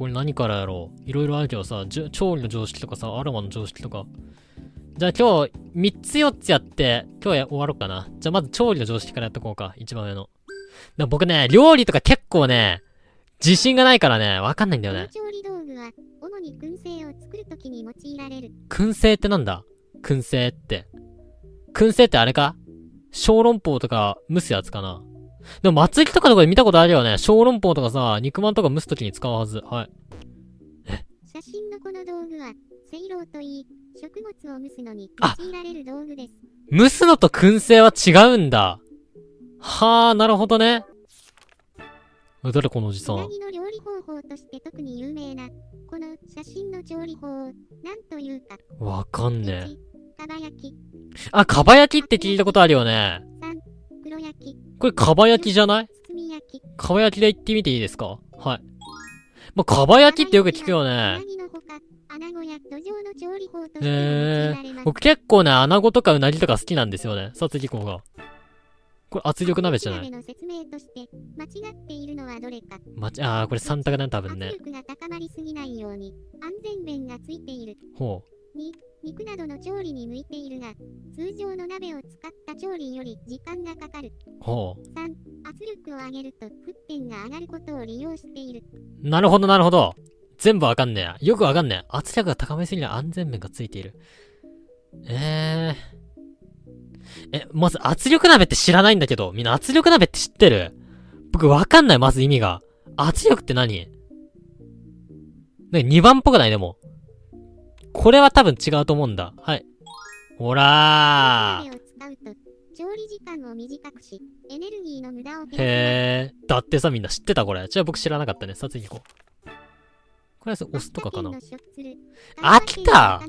これ何からやろう？いろいろあるけどさ、調理の常識とかさ、アロマの常識とか。じゃあ今日、3つ4つやって、今日や終わろうかな。じゃあまず調理の常識からやっとこうか。一番上の。でも僕ね、料理とか結構ね、自信がないからね、わかんないんだよね。調理道具は主に燻製を作るときに用いられる。燻製ってなんだ？燻製って。燻製ってあれか？小籠包とか蒸すやつかな？でも祭りとかとかで見たことあるよね。小籠包とかさ、肉まんとか蒸すときに使うはず。はい。写真のこの道具は、せいろうといい、食物を蒸すのにあ用いられる道具です。蒸すのと燻製は違うんだ。はあ、なるほどね。え誰このおじさ。うんなぎの料理方法として特に有名な、この写真の調理法を、なんというか。わかんねえ。1、かば焼き。あ、かば焼きって聞いたことあるよね。3、黒焼き。これかば焼きじゃない？かば焼きで言ってみていいですか？はい。まあ、かば焼きってよく聞くようねな。ぎのほか、穴子や土壌の調理法としても用いへられます。僕結構ね、穴子とかうなぎとか好きなんですよね。さつきこうが。これ圧力鍋じゃない？間違っているのはどれか。まち、あー、これ3択だね、多分ね圧。力が高まりすぎないように、安全弁がついている。ほ2、肉などの調理に向いているが、通常の鍋を使った調理より時間がかかる。う。ほ3、圧力を上げると沸点が上がることを利用している。う。なるほど、なるほど。全部わかんねえ。よくわかんねえ。圧力が高めすぎる安全面がついている。えー。え、まず圧力鍋って知らないんだけど、みんな圧力鍋って知ってる？僕わかんない、まず意味が。圧力って何？ね、2番っぽくない？でも。これは多分違うと思うんだ。はい。ほらー。鍋を使うと、調理時間を短くし、エネルギーの無駄を減らす。へー。だってさ、みんな知ってたこれ。じゃあ僕知らなかったね。さあ次行こう。これは押すとかかな秋田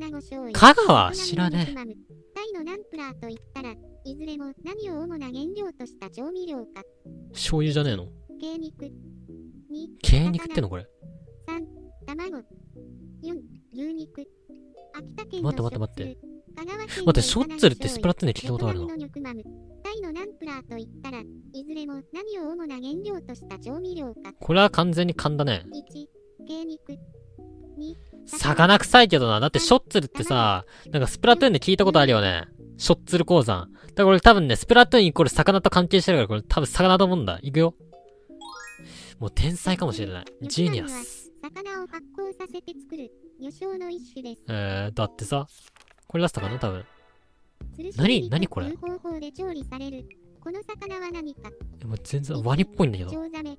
香川知らねえ。タイのナンプラーといったら、いずれも何を主な原料とした調味料か。醤油じゃねえの？鶏肉。2、鶏肉ってのこれ？3、卵。4、牛肉。待って待って待ってショッツル。香川県の待って、ショッツルってスプラトゥーンで聞いたことあるの？ニョクマムタイのナンプラーといったら、いずれも何を主な原料とした調味料か。これは完全に勘だね。1、鶏肉。2、魚臭いけどな。だってショッツルってさ、なんかスプラトゥーンで聞いたことあるよね。ショッツル鉱山。だからこれ多分ね、スプラトゥーンイコール魚と関係してるから、これ多分魚だと思うんだ。いくよ。もう天才かもしれない。ジーニアス。魚を発酵させて作る魚醤の一種です。えー、だってさ、これラストかな多分。何何これ？方法で調理される。この魚は何か。えもう全然ワニっぽいんだけど。チョウザメ。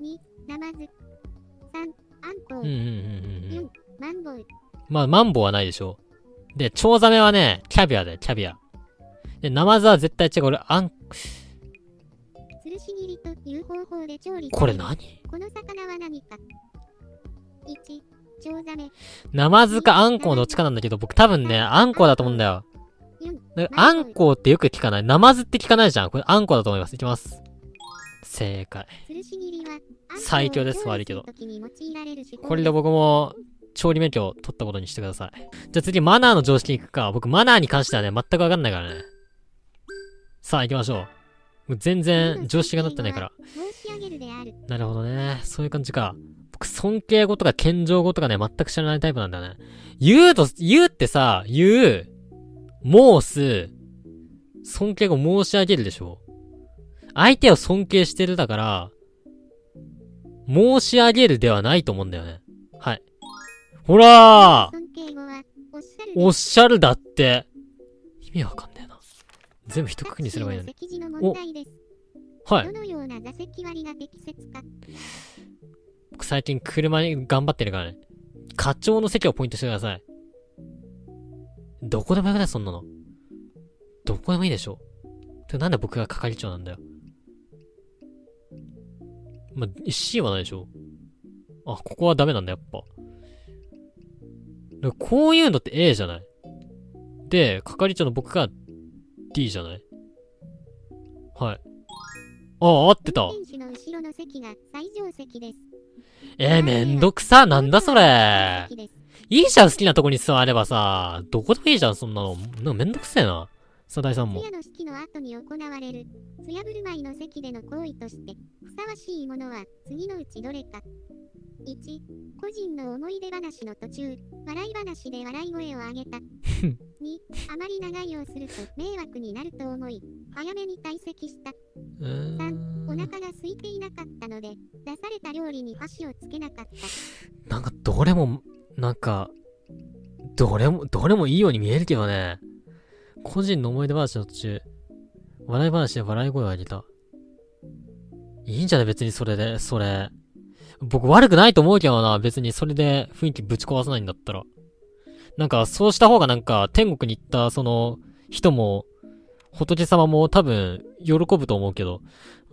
2、ナマズ。3、アンコウ。うんうんうんうんうん。4、マンボウ。まあ、マンボウはないでしょ。で、チョウザメはね、キャビアだよ、キャビア。で、ナマズは絶対違う。俺、あん、吊るし切りという方法で調理される。これ何？この魚は何か。1、チョウザメ。ナマズかアンコウのどっちかなんだけど、僕多分ね、アンコウだと思うんだよ。4、だからアンコウってよく聞かない。ナマズって聞かないじゃん。これアンコウだと思います。いきます。正解。最強です悪いけどあんこれで僕も、調理免許を取ったことにしてください。じゃあ次、マナーの常識に行くか。僕、マナーに関してはね、全くわかんないからね。さあ、行きましょう。もう全然、常識がなってないから。なるほどね。そういう感じか。尊敬語とか謙譲語とかね、全く知らないタイプなんだよね。言うと、言うってさ、言う、申す、尊敬語申し上げるでしょ。相手を尊敬してるだから、申し上げるではないと思うんだよね。はい。ほらー、おっしゃるだって。意味わかんねえな。全部一括りにすればいいのに。タクシーの席次の問題です。はいど。のような座席割が適切か。僕最近車に頑張ってるからね。課長の席をポイントしてください。どこでもよくないそんなの。どこでもいいでしょ。てなんで僕が係長なんだよ。ま、C はないでしょ。あ、ここはダメなんだ、やっぱ。こういうのって A じゃないで、係長の僕が D じゃないはい。ああ、合ってた。運転手の後ろの席が最上席です。えー、めんどくさ。なんだそれ。いいじゃん、好きなとこに座ればさ。どこでもいいじゃん、そんなの。なんかめんどくせえな。さ大さんも通。夜の式の後に行われる、通夜振る舞いの席での行為として、ふさわしいものは次のうちどれか。1、個人の思い出話の途中、笑い話で笑い声を上げた。2、あまり長居をすると迷惑になると思い、早めに退席した。うーん。お腹が空いていなかったので、出された料理に箸をつけなかった。なんか、どれも、なんか、どれも、どれもいいように見えるけどね。個人の思い出話の途中、笑い話で笑い声を上げた。いいんじゃない？別にそれで、それ。僕悪くないと思うけどな。別にそれで雰囲気ぶち壊さないんだったら。なんか、そうした方がなんか、天国に行った、その、人も、仏様も多分、喜ぶと思うけど、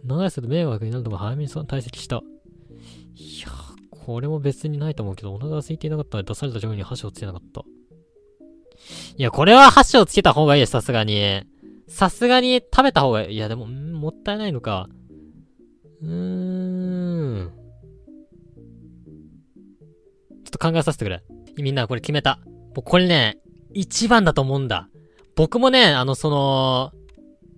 長いすると迷惑になるとか早めにその退席した。いや、これも別にないと思うけど、お腹が空いていなかったら出された上に箸をつけなかった。いや、これは箸をつけた方がいいです、さすがに。さすがに食べた方がいい。いや、でも、もったいないのか。うーん。ちょっと考えさせてくれ。みんなこれ決めた。僕これね、一番だと思うんだ。僕もね、あの、その、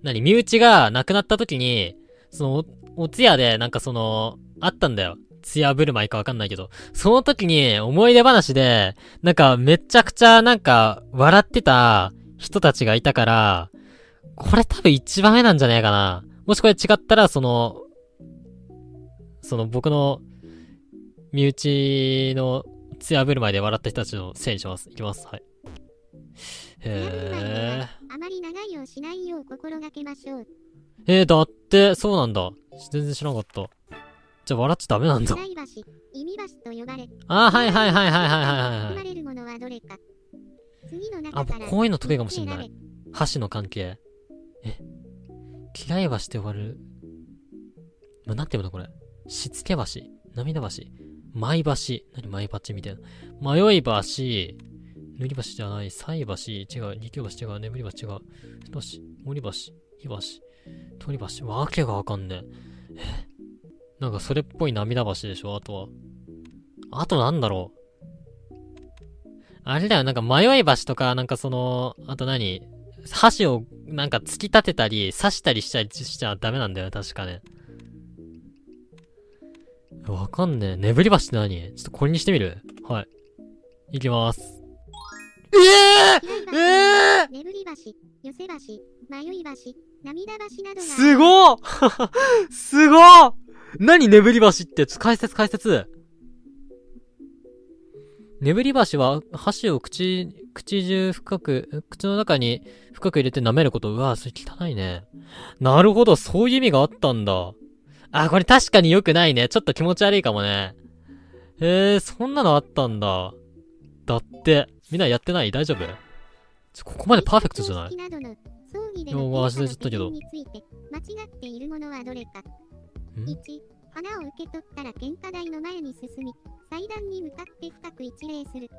何、身内が亡くなった時に、その、お、お通夜で、なんかその、あったんだよ。通夜振る舞いかわかんないけど。その時に、思い出話で、なんか、めちゃくちゃ、なんか、笑ってた人たちがいたから、これ多分一番目なんじゃないかな。もしこれ違ったら、その、その僕の、身内の通夜振る舞いで笑った人たちのせいにします。いきます。はい。へー。あまり長居をしないよう心がけましょう。えー、だって、そうなんだ。全然知らなかった。じゃあ、笑っちゃダメなんだ。ああ、はいはいはいはいはいはいはい。あ、こういうの得意かもしんない。箸の関係。え、嫌い橋ってわる。まあ、なんて読むのこれ？しつけ橋。涙橋。舞橋。何舞鉢みたいな。迷い橋。塗り橋じゃない。菜橋。違う。二級橋違う。眠り橋違う。ふとし。森橋。火橋。鳥橋わけがわかんねえ。え？なんかそれっぽい涙橋でしょ？あとは。あとなんだろう？あれだよ、なんか迷い橋とか、なんかその、あと何？箸をなんか突き立てたり、刺したりしたりしちゃダメなんだよね、確かね。わかんねえ。眠り橋って何？ちょっとこれにしてみる？はい。いきます。ええええ眠り橋、寄せ橋、迷い橋、涙橋などがすごすごっ 何眠り橋って、解説解説。眠り橋は箸を口、口中深く、口の中に深く入れて舐めること。うわそれ汚いね。なるほど、そういう意味があったんだ。あ、これ確かに良くないね。ちょっと気持ち悪いかもね。へえ、そんなのあったんだ。だって、みんなやってない？大丈夫？ここまでパーフェクトじゃない？葬式などの葬儀での忘れちゃったけどについて間違っているものはどれか。ん？1、花を受け取ったら献花台の前に進み、祭壇に向かって深く一礼する。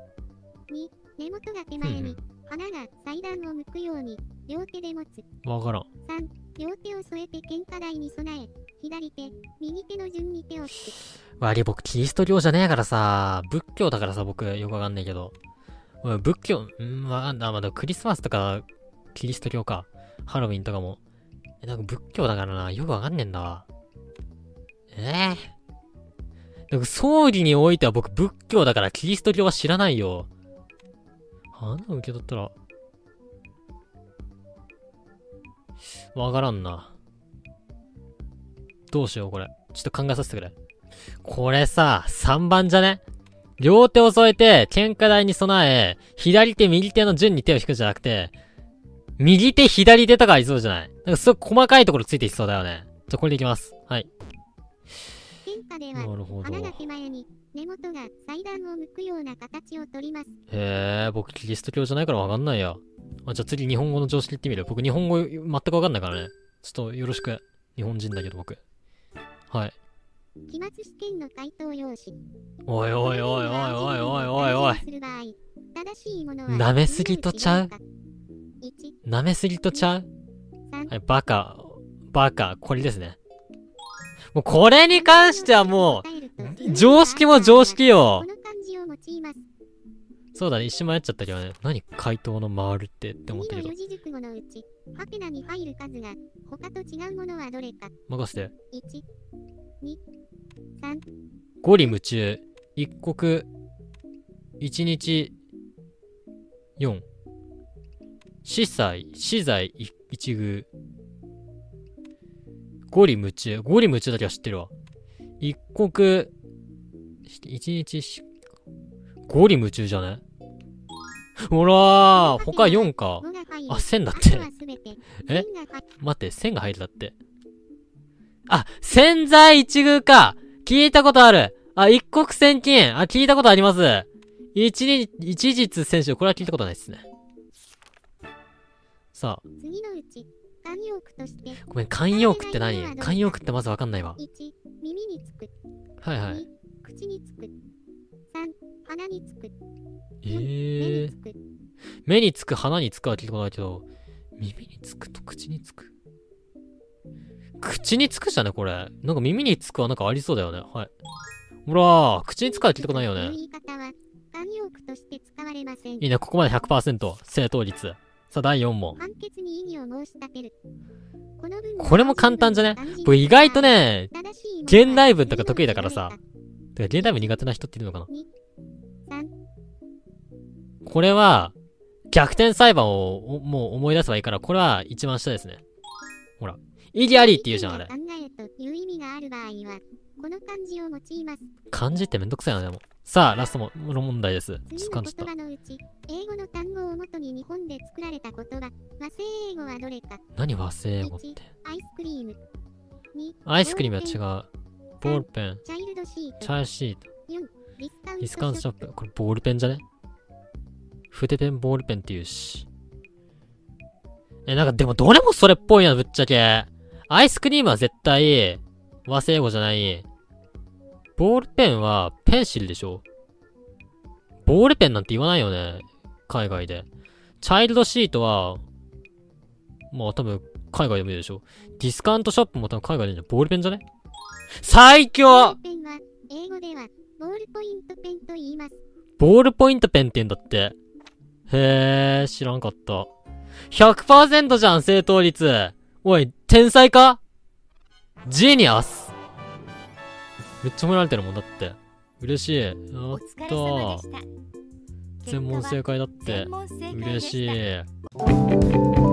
2、根元が手前に花が祭壇を向くように、両手で持つ。わからん。3、両手を添えて献花台に備え、左手、右手の順に手をつく。わり、僕、キリスト教じゃねえからさ、仏教だからさ、僕、よくわかんないけど。うん仏教、ん？わかんない。あ、まだクリスマスとか、キリスト教か。ハロウィンとかも。え、なんか仏教だからな、よくわかんねえんだわ。ええなんか葬儀においては僕、仏教だからキリスト教は知らないよ。花を受け取ったら、わからんな。どうしよう、これ。ちょっと考えさせてくれ。これさ、3番じゃね？両手を添えて、喧嘩台に備え、左手、右手の順に手を引くんじゃなくて、右手、左手とかありそうじゃない？なんかすごい細かいところついていきそうだよね。じゃ、これでいきます。はい。なるほど。花が手前に、根元が祭壇を向くような形をとります。へえ、僕キリスト教じゃないからわかんないや。あ、じゃあ次日本語の常識言ってみる。僕日本語全くわかんないからね。ちょっとよろしく。日本人だけど僕。はい。期末試験の回答用紙。おいおいおいおいおいおいおいおい。正しいものは舐めすぎとちゃう ?1、舐めすぎとちゃう？3、はい、バカ。バカ。これですね。もうこれに関してはもう、常識も常識よ。そうだね、一瞬迷っちゃったけどね。何回答の回るってって思ったけど。る数が他と違うものはどれか。任せて。1、2、3、ゴリ夢中。一国、一日、四。司祭、死罪、い一遇。五里夢中。五里夢中だけは知ってるわ。一国、一日し、五里夢中じゃねほらー他4か。あ、1000だって。え？待って、1000が入るだって。あ、潜在一遇か聞いたことあるあ、一国千金あ、聞いたことあります一日、一日選手、これは聞いたことないですね。さあ、次のうち、慣用句として、ごめん、慣用句って何？慣用句ってまずわかんないわ。1、耳につく。はいはい。2、口につく。3、鼻につく。え目ー。目につく、鼻につくは聞いたことないけど、耳につくと口につく？口につくじゃねこれ。なんか耳につくはなんかありそうだよね。はい。ほらー、口につくは聞いたことないよね。いいね、ここまで100%正答率。さあ、第4問。これも簡単じゃね？僕意外とね、現代文とか得意だからさ。てか。現代文苦手な人っているのかな？3、これは、逆転裁判をおもう思い出せばいいから、これは一番下ですね。ほら。意義ありって言うじゃん、あれこの漢字を用います。漢字ってめんどくさいな、でも。さあ、ラストも、の問題です。次のち英語の単語をもとに日本で作られた言葉、和製英語はどれか。何和製英語って？1、アイスクリーム。2、アイスクリームは違う。う。ボールペン、チャイルドシート。チャーシート、4、ディスカウントショップ。これボールペンじゃね？筆ペン、ボールペンって言うし。え、なんかでもどれもそれっぽいな、ぶっちゃけ。アイスクリームは絶対、和製英語じゃない。ボールペンはペンシルでしょ？ボールペンなんて言わないよね。海外で。チャイルドシートは、まあ多分海外でもいいでしょ。ディスカウントショップも多分海外でいいんじゃん。ボールペンじゃね？最強ルペンは、英語では、ボールポイントペンと言います。ボールポイントペンって言うんだって。へー、知らんかった。100%じゃん、正答率。おい、天才か？ジーニアスめっちゃ褒められてるもんだって。嬉しい。やったー。全問正解だって嬉しい。